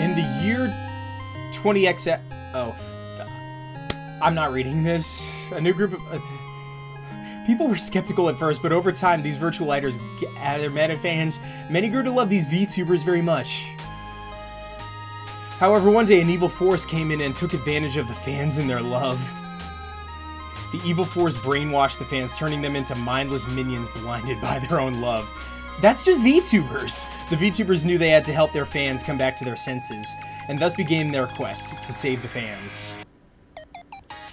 In the year 20x... Oh. I'm not reading this. A new group of... Uh, people were skeptical at first, but over time, these virtual idols gathered many fans. Many grew to love these VTubers very much. However, one day an evil force came in and took advantage of the fans and their love. The evil force brainwashed the fans, turning them into mindless minions blinded by their own love. That's just VTubers! The VTubers knew they had to help their fans come back to their senses, and thus began their quest to save the fans.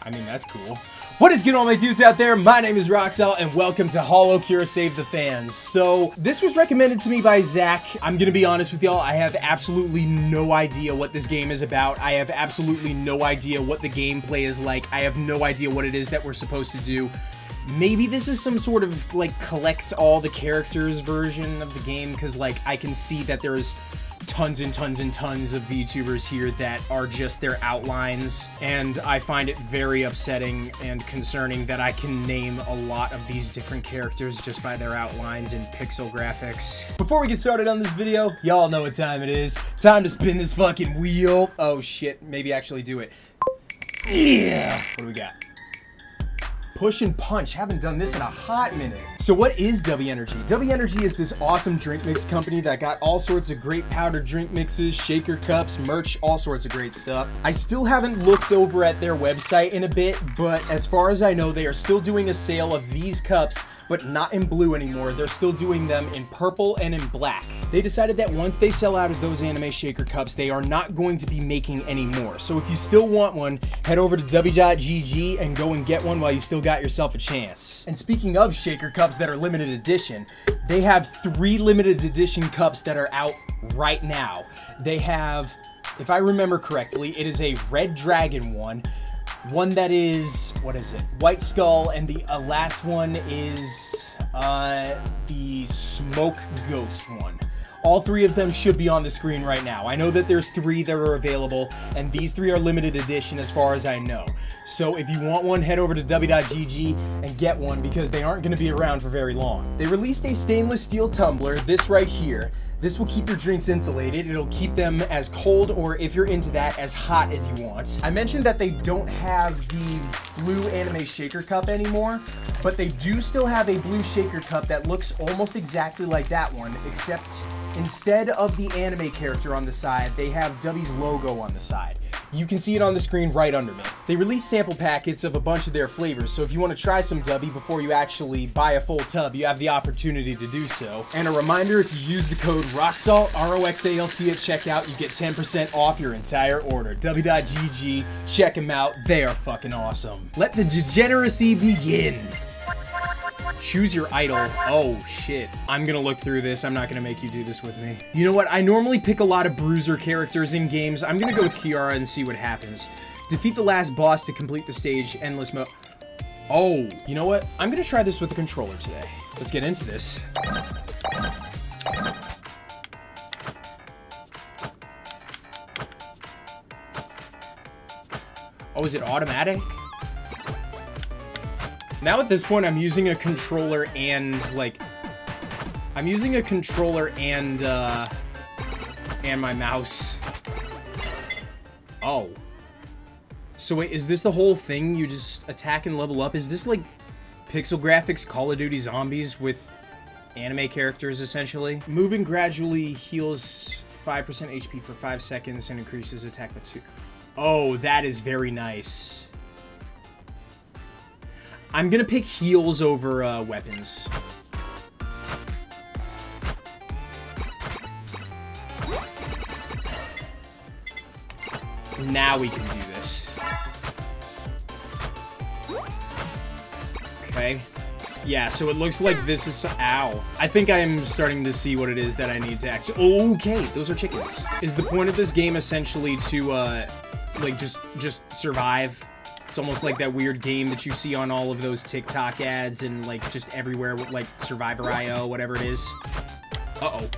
I mean, that's cool. What is good all my dudes out there? My name is Roxalt and welcome to HoloCure Save the Fans. So, this was recommended to me by Zach. I'm gonna be honest with y'all, I have absolutely no idea what this game is about. I have absolutely no idea what the gameplay is like. I have no idea what it is that we're supposed to do. Maybe this is some sort of, like, collect all the characters version of the game, because, like, I can see that there's tons and tons and tons of VTubers here that are just their outlines, and I find it very upsetting and concerning that I can name a lot of these different characters just by their outlines and pixel graphics. Before we get started on this video, y'all know what time it is. Time to spin this fucking wheel. Oh shit, maybe actually do it. Yeah! What do we got? Push and punch. Haven't done this in a hot minute. So what is Dubby Energy? Dubby Energy is this awesome drink mix company that got all sorts of great powdered drink mixes, shaker cups, merch, all sorts of great stuff. I still haven't looked over at their website in a bit, but as far as I know, they are still doing a sale of these cups but not in blue anymore. They're still doing them in purple and in black. They decided that once they sell out of those anime shaker cups, they are not going to be making any more. So if you still want one, head over to dubby.gg and go and get one while you still got yourself a chance. And speaking of shaker cups that are limited edition, they have three limited edition cups that are out right now. They have, if I remember correctly, it is a red dragon one, one that is, what is it? White Skull, and the uh, last one is uh, the Smoke Ghost one. All three of them should be on the screen right now. I know that there's three that are available, and these three are limited edition as far as I know. So if you want one, head over to dubby.gg and get one because they aren't going to be around for very long. They released a stainless steel tumbler, this right here, this will keep your drinks insulated. It'll keep them as cold or if you're into that, as hot as you want. I mentioned that they don't have the blue anime shaker cup anymore, but they do still have a blue shaker cup that looks almost exactly like that one, except instead of the anime character on the side, they have Dubby's logo on the side. You can see it on the screen right under me. They release sample packets of a bunch of their flavors, so if you want to try some Dubby before you actually buy a full tub, you have the opportunity to do so. And a reminder, if you use the code ROXALT, R-O-X-A-L-T at checkout, you get 10% off your entire order. Dubby.GG, check them out, they are fucking awesome. Let the degeneracy begin. Choose your idol. Oh, shit. I'm gonna look through this. I'm not gonna make you do this with me. You know what? I normally pick a lot of bruiser characters in games. I'm gonna go with Kiara and see what happens. Defeat the last boss to complete the stage. Endless mode. Oh, you know what? I'm gonna try this with the controller today. Let's get into this. Oh, is it automatic? Now at this point, I'm using a controller and, like... I'm using a controller and, uh... And my mouse. Oh. So wait, is this the whole thing? You just attack and level up? Is this, like, pixel graphics Call of Duty Zombies with anime characters, essentially? Moving gradually heals 5% HP for 5 seconds and increases attack by 2. Oh, that is very nice. I'm gonna pick heals over uh, weapons. Now we can do this. Okay. Yeah, so it looks like this is... Ow. I think I'm starting to see what it is that I need to actually... Okay, those are chickens. Is the point of this game essentially to, uh, like, just, just survive? It's almost like that weird game that you see on all of those TikTok ads and like just everywhere with like Survivor IO, whatever it is. Uh-oh.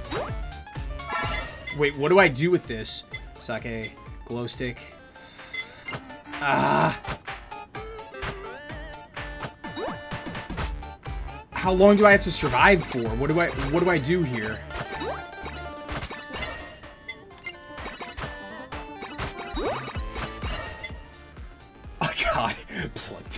Wait, what do I do with this? Sake, glow stick. Ah. How long do I have to survive for? What do I what do I do here?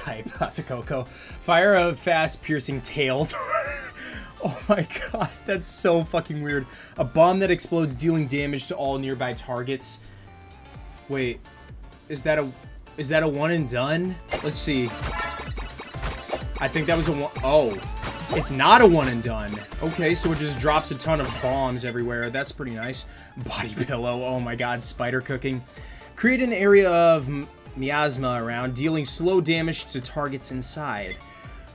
Type, Asacoco. Fire a fast, piercing tail. oh my god, that's so fucking weird. A bomb that explodes, dealing damage to all nearby targets. Wait, is that a is that a one and done? Let's see. I think that was a one. Oh, it's not a one and done. Okay, so it just drops a ton of bombs everywhere. That's pretty nice. Body pillow. Oh my god, spider cooking. Create an area of miasma around, dealing slow damage to targets inside.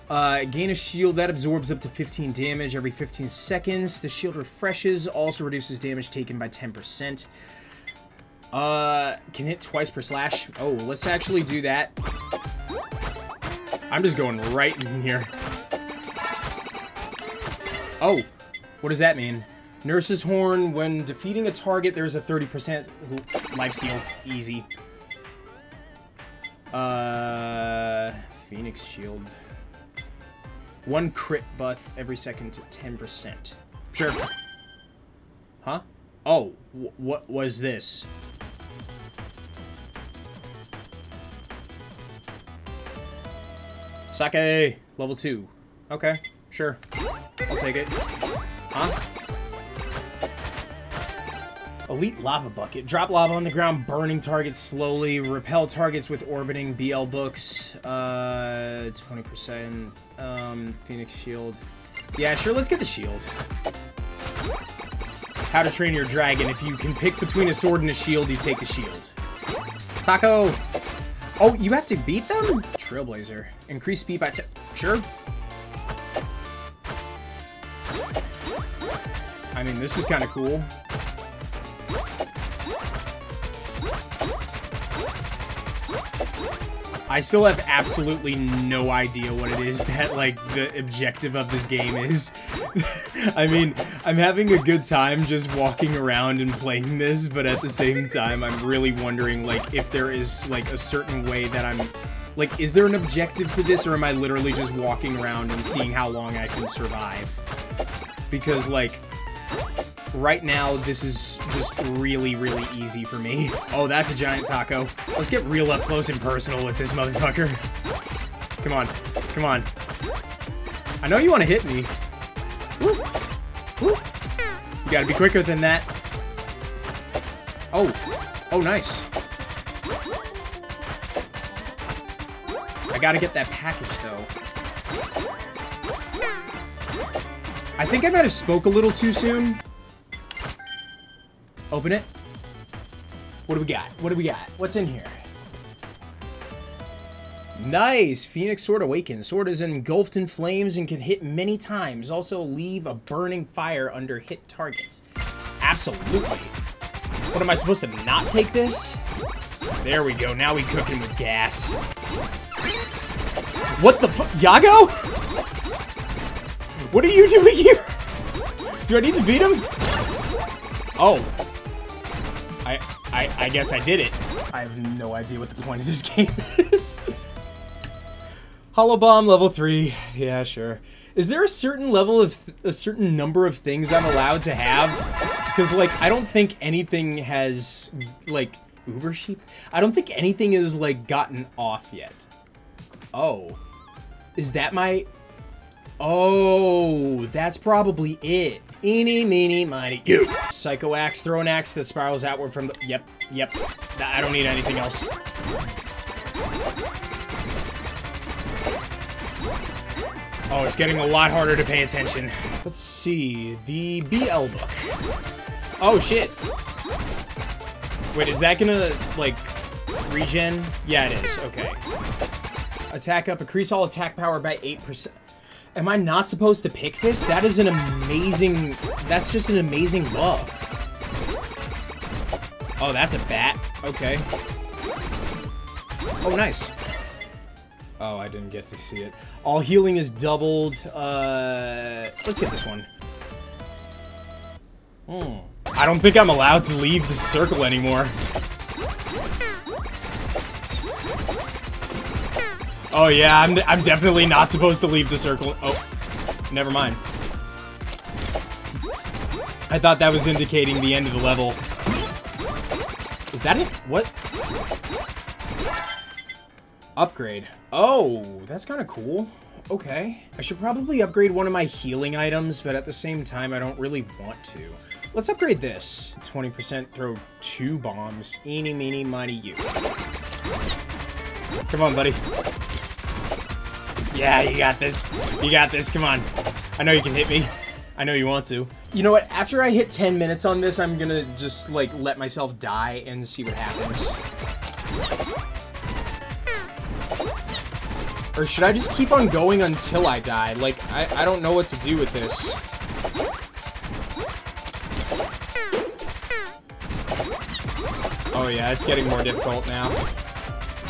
Uh, gain a shield that absorbs up to 15 damage every 15 seconds. The shield refreshes, also reduces damage taken by 10%. Uh, can hit twice per slash. Oh, let's actually do that. I'm just going right in here. Oh, what does that mean? Nurse's Horn, when defeating a target, there's a 30% lifesteal. Easy. Uh, Phoenix Shield. One crit buff every second to 10%. Sure. Huh? Oh, what was this? Sake, level 2. Okay, sure. I'll take it. Huh? Elite Lava Bucket. Drop lava on the ground, burning targets slowly. Repel targets with orbiting BL books. Uh, 20%. Um, Phoenix Shield. Yeah, sure, let's get the shield. How to Train Your Dragon. If you can pick between a sword and a shield, you take the shield. Taco! Oh, you have to beat them? Trailblazer. Increase speed by 10. Sure. I mean, this is kind of cool. I still have absolutely no idea what it is that, like, the objective of this game is. I mean, I'm having a good time just walking around and playing this, but at the same time, I'm really wondering, like, if there is, like, a certain way that I'm... Like, is there an objective to this, or am I literally just walking around and seeing how long I can survive? Because, like, right now, this is just really, really easy for me. Oh, that's a giant taco. Let's get real up close and personal with this motherfucker. Come on. Come on. I know you want to hit me. You gotta be quicker than that. Oh. Oh, nice. I gotta get that package, though. I think I might have spoke a little too soon. Open it. What do we got? What do we got? What's in here? Nice! Phoenix Sword Awakens. Sword is engulfed in flames and can hit many times. Also leave a burning fire under hit targets. Absolutely. What, am I supposed to not take this? There we go. Now we cooking with gas. What the fuck? YAGOO? What are you doing here? Do I need to beat him? Oh, I, I, I guess I did it. I have no idea what the point of this game is. Holo Bomb level 3. Yeah, sure. Is there a certain level of, a certain number of things I'm allowed to have? Because, like, I don't think anything has, like, Uber Sheep? I don't think anything is, like, gotten off yet. Oh. Is that my... Oh, that's probably it. Eeny, meeny, miny, you. Psycho axe, throw an axe that spirals outward from the... Yep, yep. I don't need anything else. Oh, it's getting a lot harder to pay attention. Let's see. The BL book. Oh, shit. Wait, is that gonna, like, regen? Yeah, it is. Okay. Attack up. Increase all attack power by 8%. Am I not supposed to pick this? That is an amazing... That's just an amazing buff. Oh, that's a bat. Okay. Oh, nice. Oh, I didn't get to see it. All healing is doubled. Uh, let's get this one. Hmm. I don't think I'm allowed to leave the circle anymore. Oh yeah, I'm, I'm definitely not supposed to leave the circle. Oh, never mind. I thought that was indicating the end of the level. Is that it? What? Upgrade. Oh, that's kind of cool. Okay. I should probably upgrade one of my healing items, but at the same time, I don't really want to. Let's upgrade this. 20% throw two bombs. Eeny, meeny, miny, you. Come on, buddy. Yeah, you got this. You got this. Come on. I know you can hit me. I know you want to. You know what? After I hit 10 minutes on this, I'm gonna just, like, let myself die and see what happens. Or should I just keep on going until I die? Like, I, I don't know what to do with this. Oh yeah, it's getting more difficult now.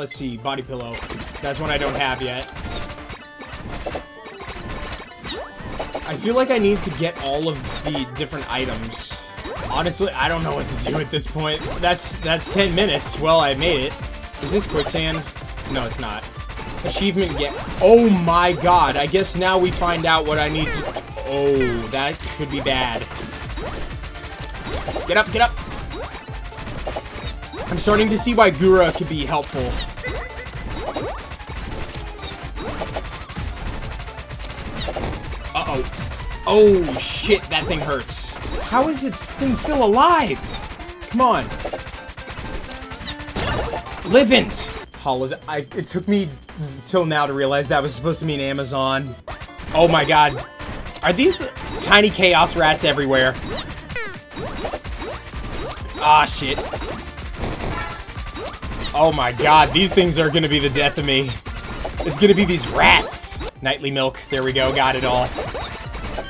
Let's see, body pillow. That's one I don't have yet. Feel like I need to get all of the different items. Honestly, I don't know what to do at this point. That's that's 10 minutes. Well, I made it. Is this quicksand? No, it's not. Achievement get. Oh my god. I guess now we find out what I need to. Oh, that could be bad. Get up, get up. I'm starting to see why Gura could be helpful. Oh, shit, that thing hurts. How is it thing still alive? Come on. Livent! Hollows. I, it took me till now to realize that was supposed to mean Amazon. Oh my god. Are these tiny chaos rats everywhere? Ah, shit. Oh my god, these things are gonna be the death of me. It's gonna be these rats. Nightly milk. There we go. Got it all.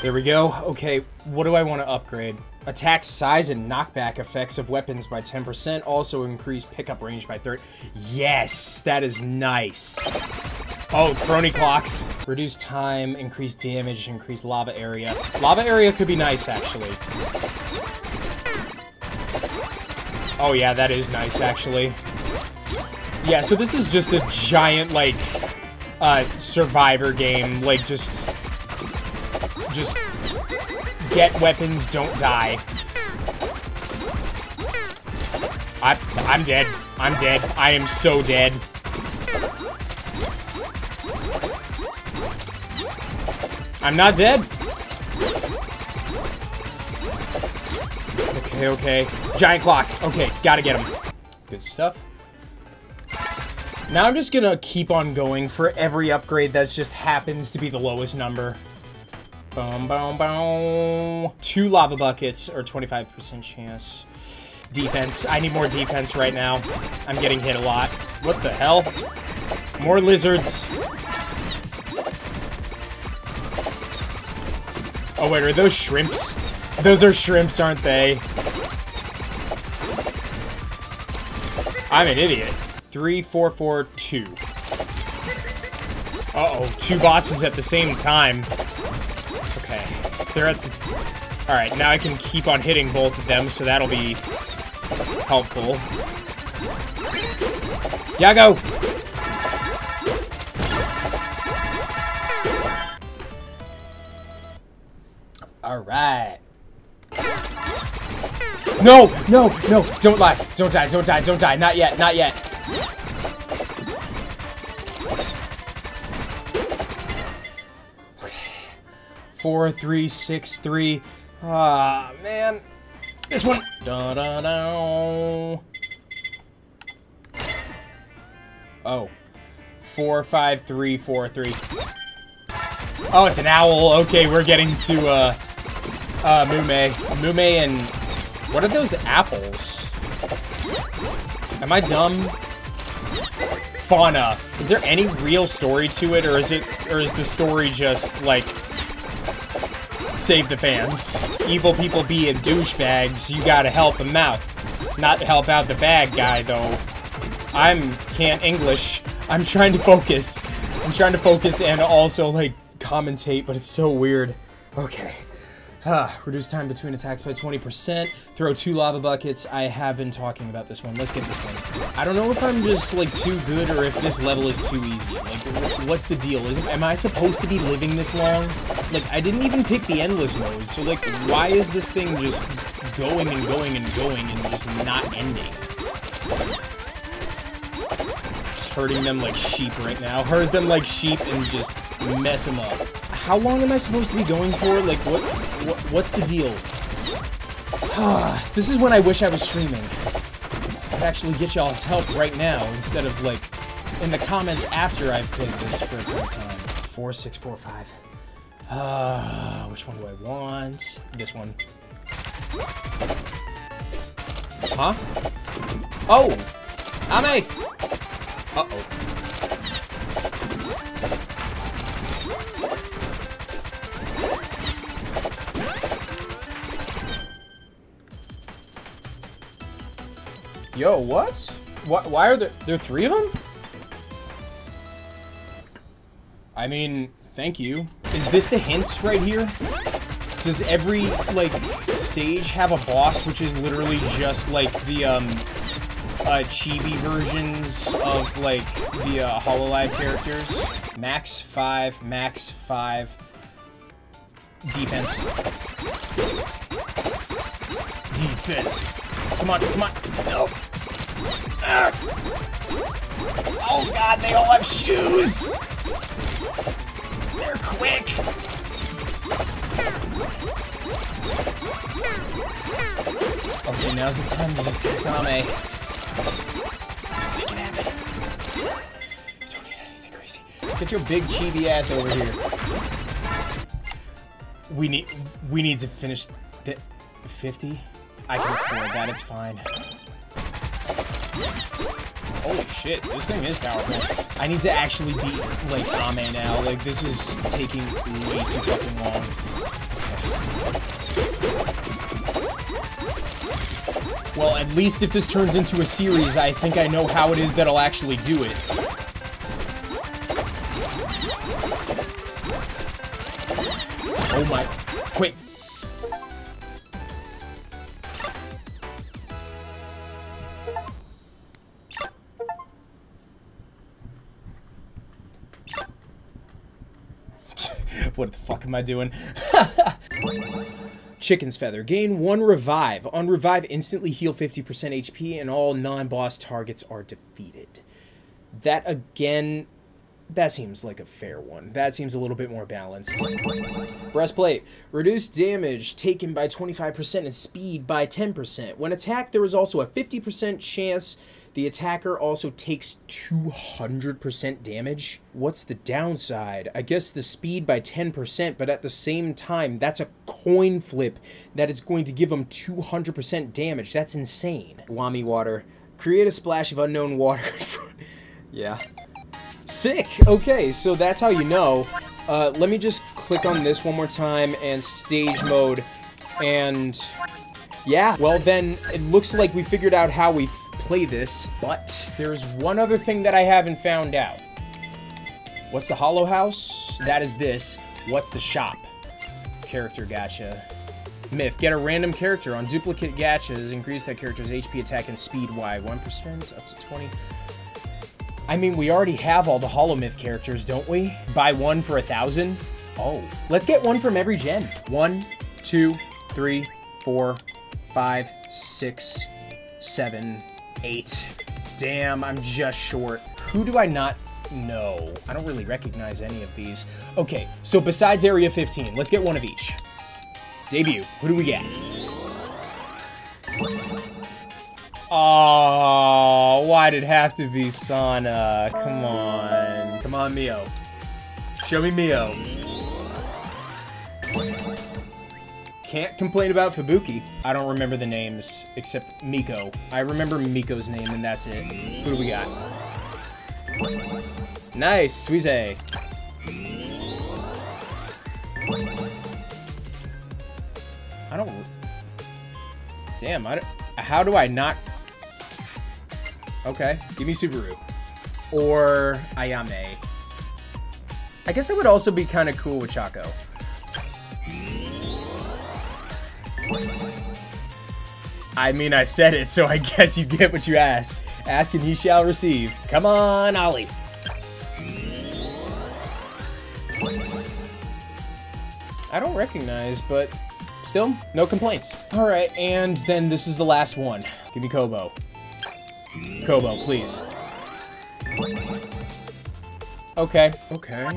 There we go. Okay, what do I want to upgrade? Attack size and knockback effects of weapons by 10%. Also increase pickup range by 30. Yes, that is nice. Oh, Kronii clocks. Reduce time, increase damage, increase lava area. Lava area could be nice, actually. Oh yeah, that is nice, actually. Yeah, so this is just a giant, like, uh, survivor game. Like, just... Just... Get weapons, don't die. I, I'm dead. I'm dead. I am so dead. I'm not dead. Okay, okay. Giant clock. Okay, gotta get him. Good stuff. Now I'm just gonna keep on going for every upgrade that just happens to be the lowest number. Boom, boom, boom. Two lava buckets, or 25% chance. Defense. I need more defense right now. I'm getting hit a lot. What the hell? More lizards. Oh wait, are those shrimps? Those are shrimps, aren't they? I'm an idiot. Three, four, four, two. Uh-oh, two bosses at the same time. They're at the... Alright, now I can keep on hitting both of them, so that'll be helpful. YAGOO! Alright. No! No! No! Don't lie! Don't die! Don't die! Don't die! Not yet! Not yet! Four, three, six, three. Ah, man. This one. Da da da. Oh. Four, five, three, four, three. Oh, it's an owl. Okay, we're getting to, uh, uh, Mumei. Mumei and what are those apples? Am I dumb? Fauna. Is there any real story to it, or is it, or is the story just, like, save the fans? Evil people being douchebags, you gotta help them out. Not help out the bad guy, though. I'm can't English. I'm trying to focus. I'm trying to focus and also, like, commentate, but it's so weird. Okay. Reduce time between attacks by 20%. Throw two lava buckets. I have been talking about this one. Let's get this one. I don't know if I'm just, like, too good or if this level is too easy. Like, what's the deal? Is Am I supposed to be living this long? Like, I didn't even pick the endless mode, so, like, why is this thing just going and going and going and just not ending? just herding them like sheep right now. Herd them like sheep and just mess them up. How long am I supposed to be going for? Like, what, what what's the deal? this is when I wish I was streaming. I'd actually get y'all's help right now instead of, like, in the comments after I've played this for a ton of time. Four, six, four, five. Uh, which one do I want? This one. Huh? Oh! Ame! Uh-oh. Yo, what? Why, why are there, there three of them? I mean, thank you. Is this the hint right here? Does every, like, stage have a boss which is literally just, like, the, um, uh, chibi versions of, like, the, uh, Hololive characters? Max 5, max 5. Defense. Defense. Come on, come on. No. Ah. Oh god, they all have shoes! They're quick! Okay, now's the time to just take Ame. Just, just make it happen. Don't need anything crazy. Get your big chibi ass over here. We need we need to finish the 50. I can afford that, it's fine. Holy shit, this thing is powerful. I need to actually beat, like, Ame now. Like, this is taking way too fucking long. Well, at least if this turns into a series, I think I know how it is that I'll actually do it. Oh my... am I doing? Chicken's Feather. Gain one revive. On revive, instantly heal 50% HP and all non-boss targets are defeated. That, again, that seems like a fair one. That seems a little bit more balanced. Breastplate. Reduce damage taken by 25% and speed by 10%. When attacked, there is also a 50% chance the attacker also takes 200% damage. What's the downside? I guess the speed by 10%, but at the same time, that's a coin flip that is going to give them 200% damage. That's insane. Wamy Water. Create a splash of unknown water. yeah. Sick! Okay, so that's how you know. Uh, let me just click on this one more time and stage mode. And yeah, well then, it looks like we figured out how we play this, but there's one other thing that I haven't found out. What's the Holo House? That is this. What's the shop? Character gacha. Myth. Get a random character on duplicate gachas. Increase that character's HP, attack, and speed by 1% up to 20. I mean, we already have all the Holo Myth characters, don't we? Buy one for a thousand? Oh. Let's get one from every gen. One, two, three, four, five, six, seven, eight. Damn, I'm just short. Who do I not know? I don't really recognize any of these. Okay, so besides Area 15, let's get one of each. Debut. Who do we get? Oh, why did it have to be Sana? Come oh. on. Come on, Mio. Show me Mio. Can't complain about Fubuki. I don't remember the names except Miko. I remember Miko's name and that's it. Who do we got? Nice, Suize. I don't... Damn, I don't... How do I not... Okay, give me Subaru. Or Ayame. I guess I would also be kind of cool with Choco. I mean, I said it, so I guess you get what you ask. Ask and you shall receive. Come on, Ollie. I don't recognize, but still, no complaints. All right, and then this is the last one. Give me Kobo. Kobo, please. Okay. Okay.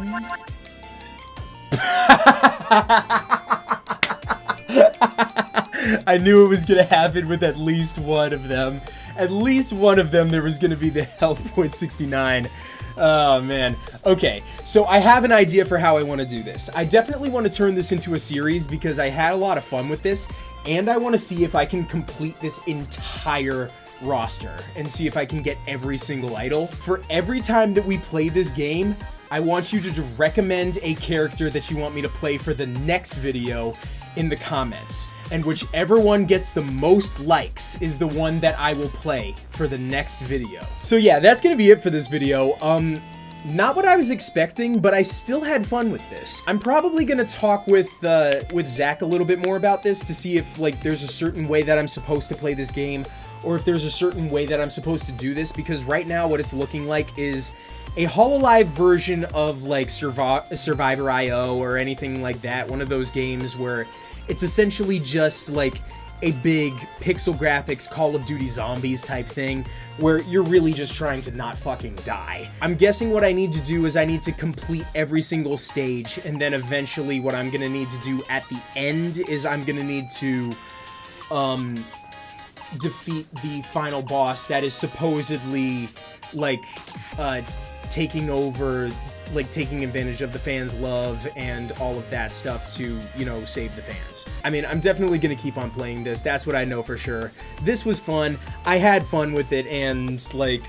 I knew it was gonna happen with at least one of them. At least one of them, there was gonna be the health point 69. Oh man. Okay, so I have an idea for how I want to do this. I definitely want to turn this into a series because I had a lot of fun with this, and I want to see if I can complete this entire roster and see if I can get every single idol. For every time that we play this game, I want you to recommend a character that you want me to play for the next video in the comments. And whichever one gets the most likes is the one that I will play for the next video. So yeah, that's gonna be it for this video. Um, not what I was expecting, but I still had fun with this. I'm probably gonna talk with uh, with Zach a little bit more about this to see if like there's a certain way that I'm supposed to play this game or if there's a certain way that I'm supposed to do this because right now what it's looking like is a Hololive version of like Survi Survivor IO or anything like that. One of those games where it's essentially just like a big pixel graphics Call of Duty Zombies type thing where you're really just trying to not fucking die. I'm guessing what I need to do is I need to complete every single stage and then eventually what I'm gonna need to do at the end is I'm gonna need to um defeat the final boss that is supposedly like uh taking over like taking advantage of the fans' love and all of that stuff to, you know, save the fans. I mean, I'm definitely gonna keep on playing this. That's what I know for sure. This was fun. I had fun with it, and like,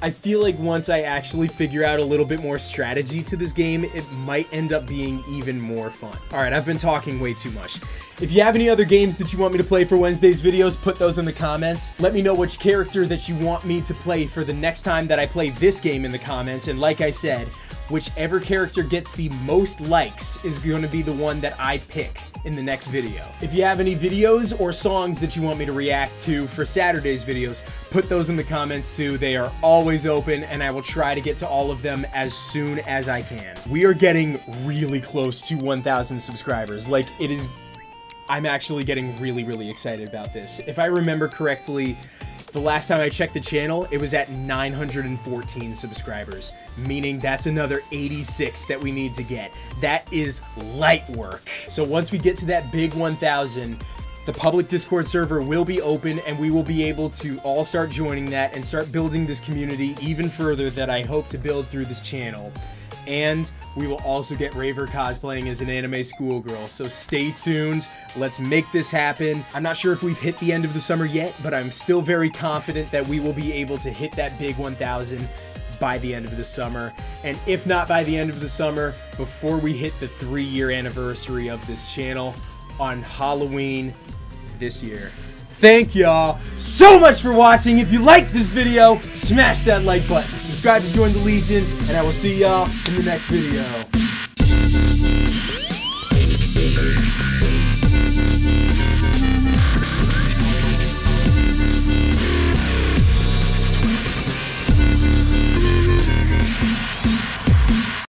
I feel like once I actually figure out a little bit more strategy to this game, it might end up being even more fun. Alright, I've been talking way too much. If you have any other games that you want me to play for Wednesday's videos, put those in the comments. Let me know which character that you want me to play for the next time that I play this game in the comments, and like I said, whichever character gets the most likes is going to be the one that I pick in the next video. If you have any videos or songs that you want me to react to for Saturday's videos, put those in the comments too. They are always open and I will try to get to all of them as soon as I can. We are getting really close to 1,000 subscribers. Like, it is... I'm actually getting really, really excited about this. If I remember correctly, the last time I checked the channel, it was at 914 subscribers, meaning that's another 86 that we need to get. That is light work. So once we get to that big 1,000, the public Discord server will be open and we will be able to all start joining that and start building this community even further that I hope to build through this channel and we will also get Raver cosplaying as an anime schoolgirl, so stay tuned. Let's make this happen. I'm not sure if we've hit the end of the summer yet, but I'm still very confident that we will be able to hit that big 1,000 by the end of the summer. And if not by the end of the summer, before we hit the three year anniversary of this channel on Halloween this year. Thank y'all so much for watching. If you liked this video, smash that like button. Subscribe to join the Legion, and I will see y'all in the next video.